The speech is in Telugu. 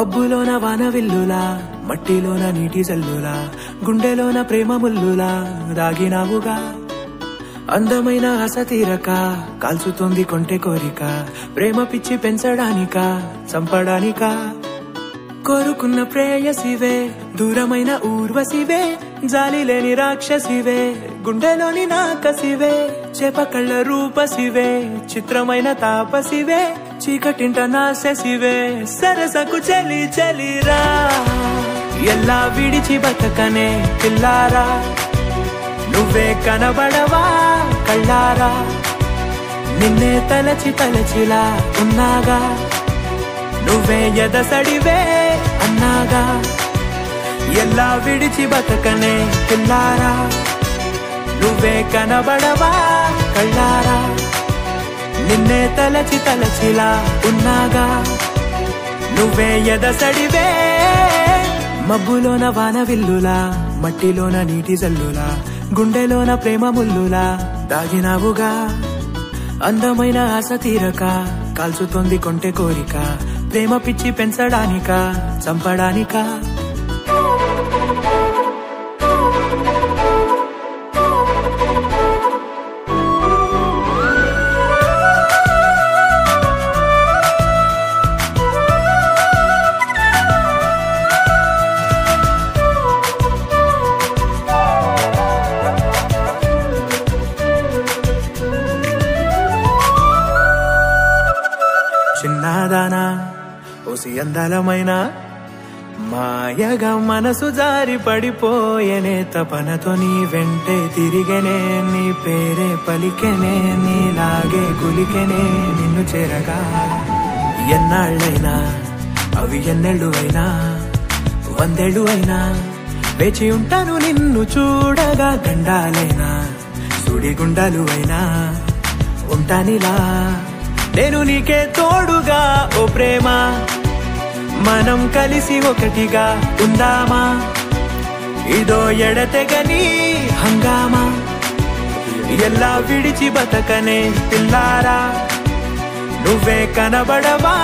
మబ్బులోన వాన విల్లులా మట్టిలోన నీటి జల్లులా గుండెలోన ప్రేమ ముల్లులా దాగినావుగా. అందమైన ఆశ తీరక కాల్చుతుంది కొంటె కోరిక ప్రేమ పిచ్చి పెంచడానిక చంపడానికా. కోరుకున్న ప్రేయసివే దూరమైన ఊర్వశివే జాలి లేని రాక్షసివే గుండెలోని నాకసివే చేప కళ్ళ రూపసివే చిత్రమైన తాపసివే చీకటింట నాశసివే సరసకు చలి చలిరా. ఎల్లా విడిచి బతకనే పిల్లారా? నువ్వే కనబడవా కళ్ళారా? నిన్నే తలచి తలచిలా ఉన్నాగా? నువ్వే ఎదసడివే అన్నాగా. ఎలా విడిచి బతకనే పిల్లారా? నువ్వే కనబడవా కళ్ళారా? నిన్నే తలచి తలచిలా ఉన్నాగా. నువ్వే ఎదసడివే మబ్బులోన వాన విల్లులా మట్టిలోన నీటి జల్లులా గుండెలోన ప్రేమ ముల్లులా దాగినావుగా. అందమైన ఆశ తీరక కాల్చుతోంది కొంటె కోరిక ప్రేమ పిచ్చి పెంచడానిక చంపడానికా? చిన్నదానా ఓసి అందలమైన. మాయగా మనసు జారి పడిపోయేనే తపనతో నీ వెంటే తిరిగనే నీ పేరే పలికెనే నీలాగే కులికెనే నిన్ను చేరగా. ఎన్నాళ్ళైనా అవి ఎన్నెళ్ళు అయినా వందేళ్ళు అయినా వేచి ఉంటాను నిన్ను చూడగా గండాలైనా సుడిగుండాలు అయినా ఉంటానిలా. నేను నీకే తోడుగా ఓ ప్రేమ. మనం కలిసి ఒకటిగా ఉందామా? ఇదో ఎడతెగని హంగామా? ఎలా విడిచి బతకనే పిల్లారా? నువ్వే కనబడవా?